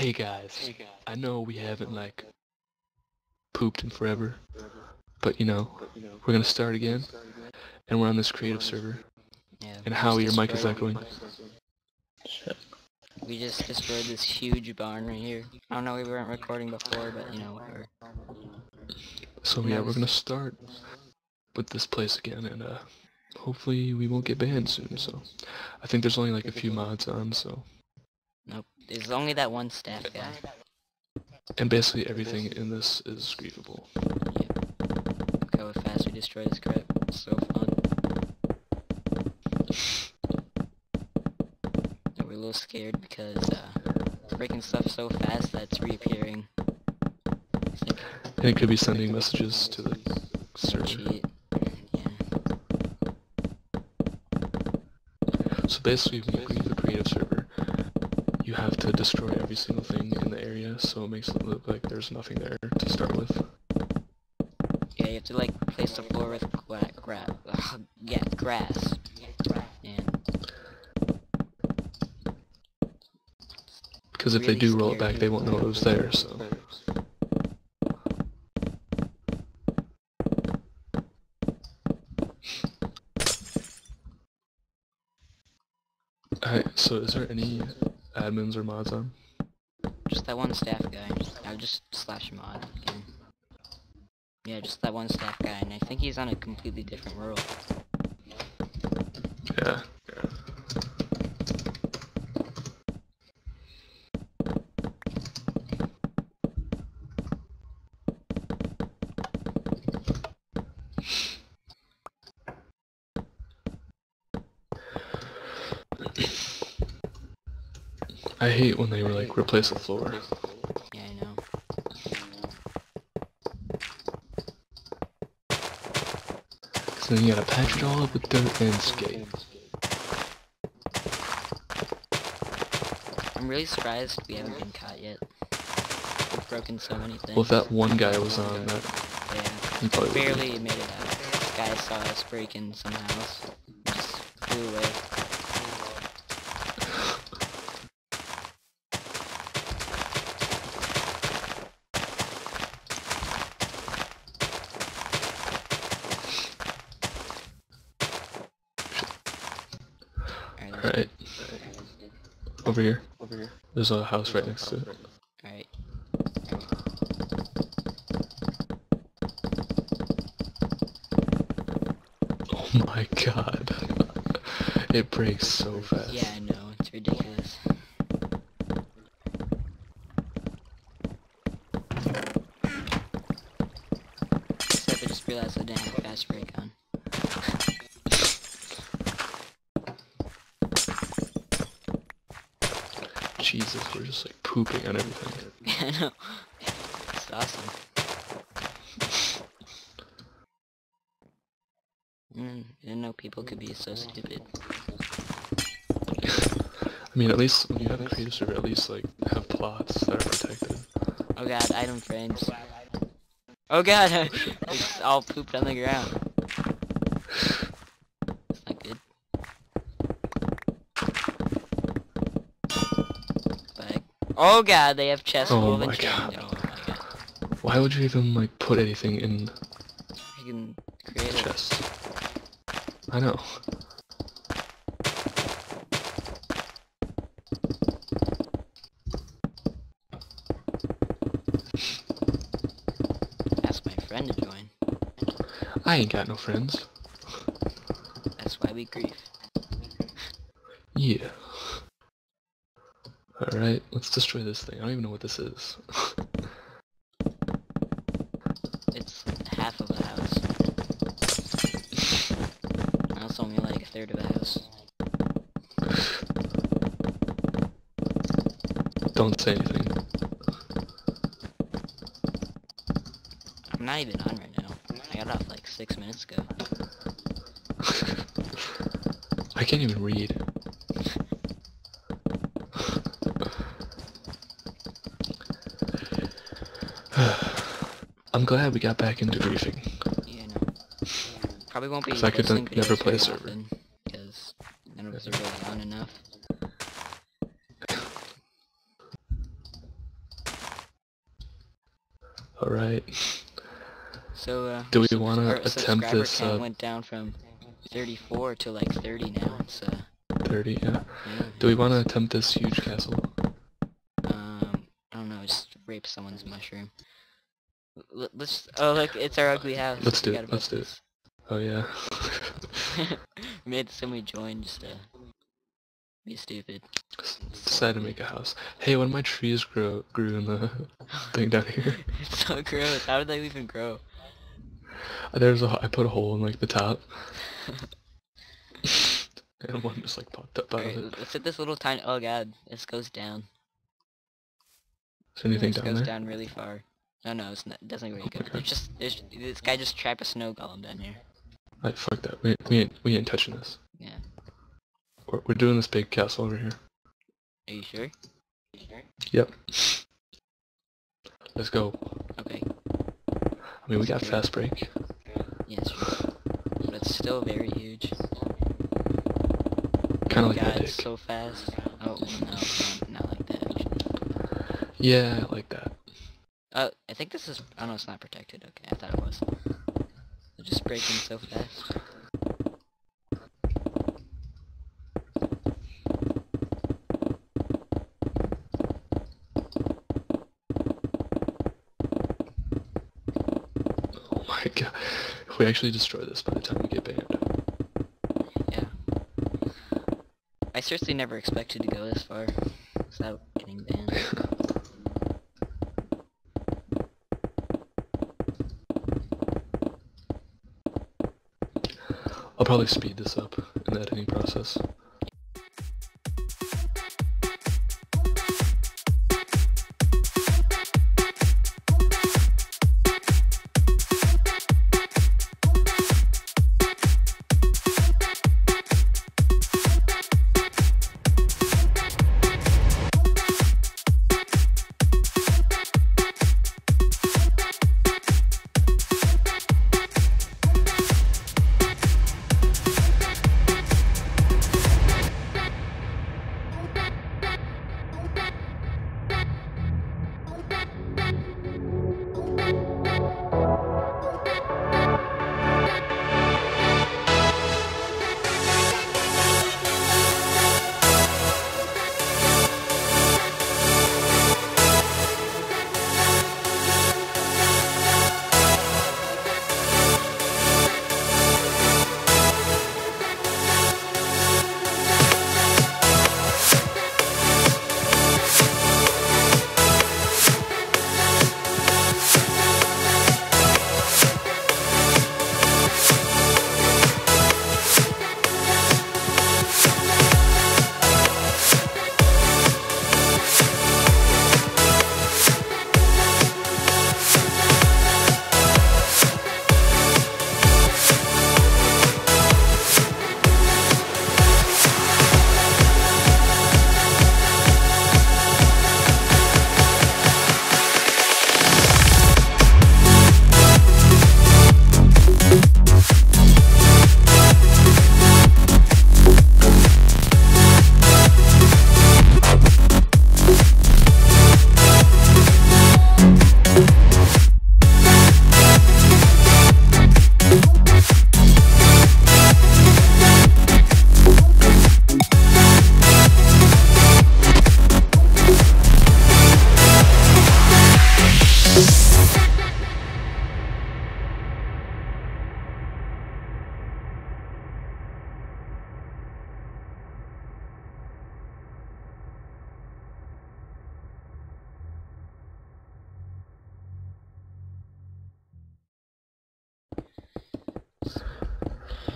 Hey guys, I know we haven't like pooped in forever, but you know, we're gonna start again, and we're on this creative server. Yeah. And we Howie, your mic is echoing. We just destroyed this huge barn right here. I don't know, we weren't recording before, but you know, whatever. So yeah, we're gonna start with this place again, and uh, hopefully we won't get banned soon. So, I think there's only like a few mods on, so Nope. There's only that one staff guy. and basically everything in this is griefable. Look how fast we destroy this crap. It's so fun. And we're a little scared because uh, it's breaking stuff so fast that it's reappearing. And it could be sending messages to the server. cheat. Yeah. So basically, when you grief a creative server, you have to destroy every single thing in the area, so it makes it look like there's nothing there to start with. Yeah, you have to like place the floor with gra- gra- ugh, yeah, grass. And Because if they do roll it back, they won't know it was there. So Alright, so is there any admins or mods on? just that one staff guy. I just slash on again. Yeah, just that one staff guy, and I think he's on a completely different world. Yeah. I hate when they were like replace the floor. Yeah, I know. So you gotta patch it all up with dirt and skate. I'm really surprised we haven't been caught yet. We've broken so many things. Well, if that one guy was on that, yeah, he probably barely made it out. This guy saw us break in some house. Just flew away. Alright, Alright. Over here. There's a house right next to it. alright. Oh my god. it breaks so fast. Yeah, I know, it's ridiculous. Except I just realized I didn't have fast break on. Jesus, we're just like pooping on everything. I know. It's awesome. Mm, I didn't know people could be so stupid. I mean, at least when you have a creative server, at least like have plots that are protected. Oh god, item frames. Oh god, it's all pooped on the ground. It's not good. But, oh god, they have chests Oh full my. God. Oh my god. Why would you even like put anything in You can create it. chests? I know. Ask my friend to join. I ain't got no friends. That's why we grief. Yeah. Alright, let's destroy this thing. I don't even know what this is. It's half of a house. Now it's only like a third of a house. don't say anything. I'm not even on right now. I got off like six minutes ago. I can't even read. I'm glad we got back into griefing. Yeah, no. Probably won't be. Cause I could never play a server. Because none of us are really on enough. Alright. So, uh, Do we wanna our attempt this, uh, went down from 34 to like 30 now. Uh, 30, yeah. yeah. Do we want to attempt this huge castle? Um, I don't know, just rape someone's mushroom. Let's. Oh, look, it's our ugly house. Let's do it, let's do it. this. Oh yeah. we made somebody join just to be stupid. Decided to make a house. Hey, when my trees grow grew in the thing down here, it's so gross. How did they even grow? Uh, there's a I put a hole in like the top, and one just like popped up out Alright, of it. let's hit this little tiny. Oh god, this goes down. Is anything this down goes there? down really far. No, no, it's not, it doesn't really Oh go. It's just it's, this guy just trapped a snow golem down here. Alright, fuck that. We we ain't we ain't touching this. Yeah. We're, we're doing this big castle over here. Are you sure? You sure? Yep. Let's go. Okay. I mean, we got fast break. Yeah, sure. But it's still very huge. Kind Oh of like god, so fast. Oh no, not, not like that. Yeah, I like that. I think this is. Oh no, it's not protected. Okay, I thought it was. They're just breaking so fast. Oh my god. If we actually destroy this by the time we get banned. Yeah. I seriously never expected to go this far without getting banned. probably speed this up in the editing process.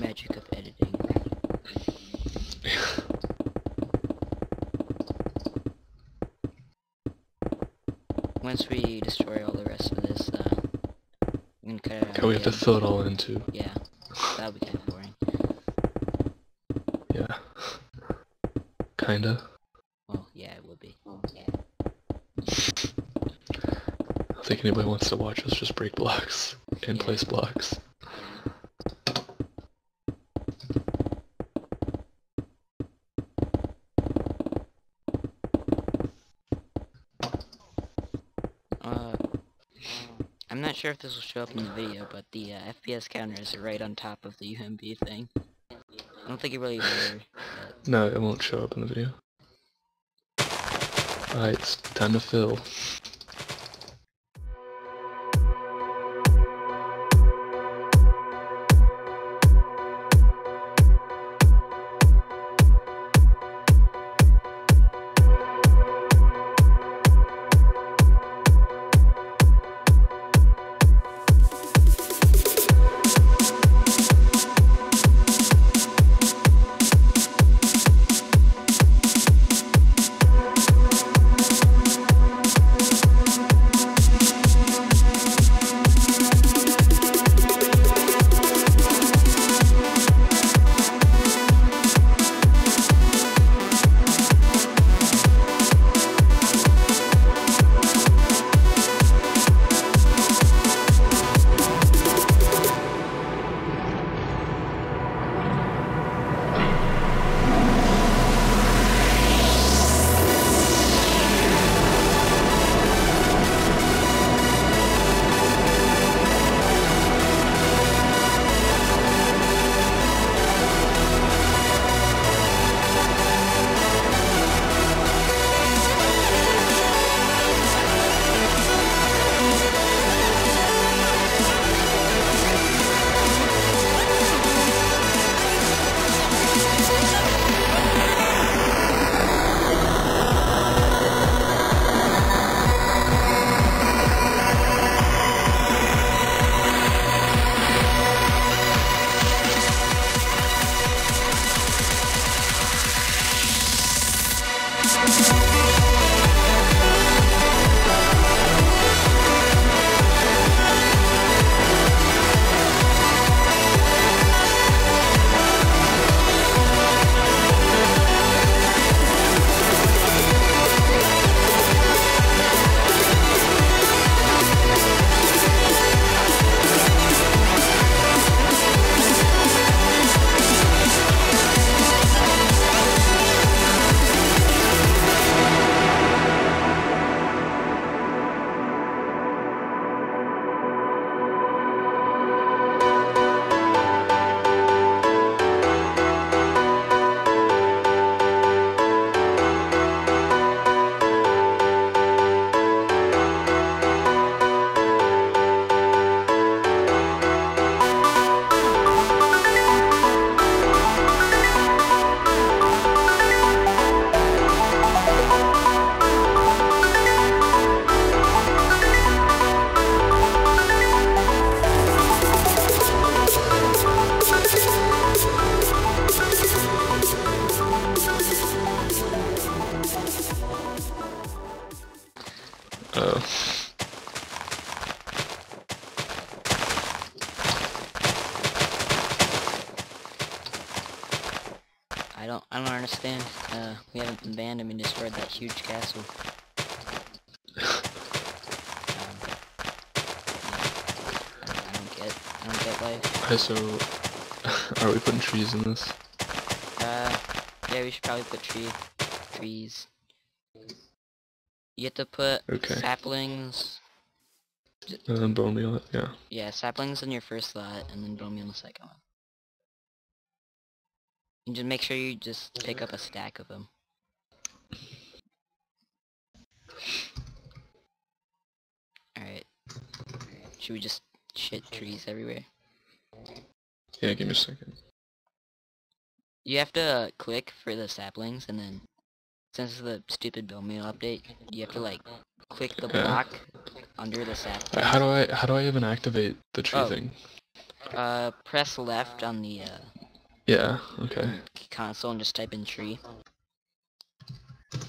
Magic of editing. Once we destroy all the rest of this, uh, we can cut it out. Okay, we have to fill it all in too. Yeah, that'll be kind of boring. Yeah. Kinda. Well, yeah, it would be. Yeah. I don't think anybody wants to watch us just break blocks and Yeah. place blocks. Uh, I'm not sure if this will show up in the video, but the uh, FPS counter is right on top of the UMB thing. I don't think it really will. No, it won't show up in the video. Alright, it's time to fill. Oh. I don't I don't understand. Uh, we haven't been banned and we destroyed that huge castle. Um, I, I don't get I don't get life. Okay, so are we putting trees in this? Uh, yeah, we should probably put tree trees. You have to put Okay. saplings. And then bone meal it, yeah. Yeah, saplings in your first slot, and then bone meal in the second one. And just make sure you just pick up a stack of them. Alright. Should we just shit trees everywhere? Yeah, give me a second. You have to click for the saplings, and then, since it's the stupid bone meal update, you have to like, click the Yeah. block under the sapling. Uh, How do I how do I even activate the tree Oh. thing? Uh, press left on the uh, Yeah, okay. console and just type in tree.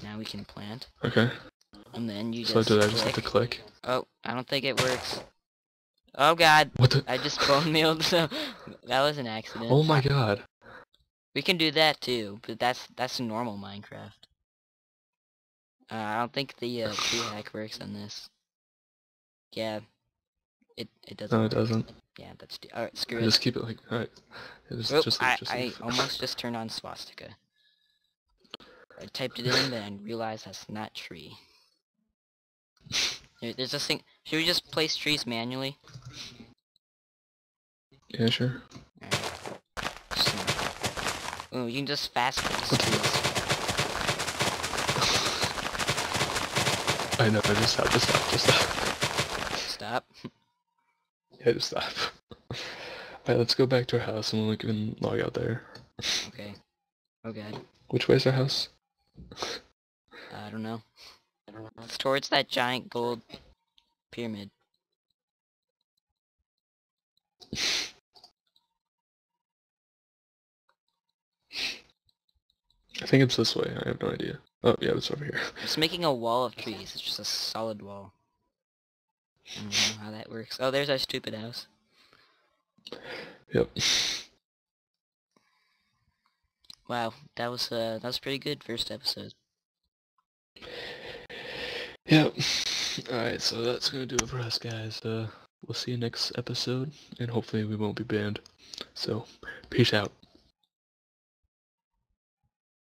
Now we can plant. Okay. And then you just. So did I just have to click. click? Oh, I don't think it works. Oh god, What the I just bone mealed, so that was an accident. Oh my god. We can do that too, but that's that's normal Minecraft. Uh, I don't think the uh, tree hack works on this. Yeah, it it doesn't. No, it work. doesn't. Yeah, that's alright. Screw I it. just keep it like alright. Just, Oop, just, I, just I almost just turned on swastika. I typed it in, but I realized that's not tree. There- There's this thing. Should we just place trees manually? Yeah, sure. Oh, you can just fast place trees. I know, I just stop, just stop, just stop. Stop. Yeah, just stop. Alright, let's go back to our house and we'll even log out there. Okay. Oh god. Which way's our house? I don't know. It's towards that giant gold pyramid. I think it's this way, I have no idea. Oh, yeah, it's over here. It's making a wall of trees. It's just a solid wall. I don't know how that works. Oh, there's our stupid house. Yep. Wow, that was uh, that was pretty good first episode. Yep. Alright, so that's gonna do it for us, guys. Uh, we'll see you next episode, and hopefully we won't be banned. So, peace out.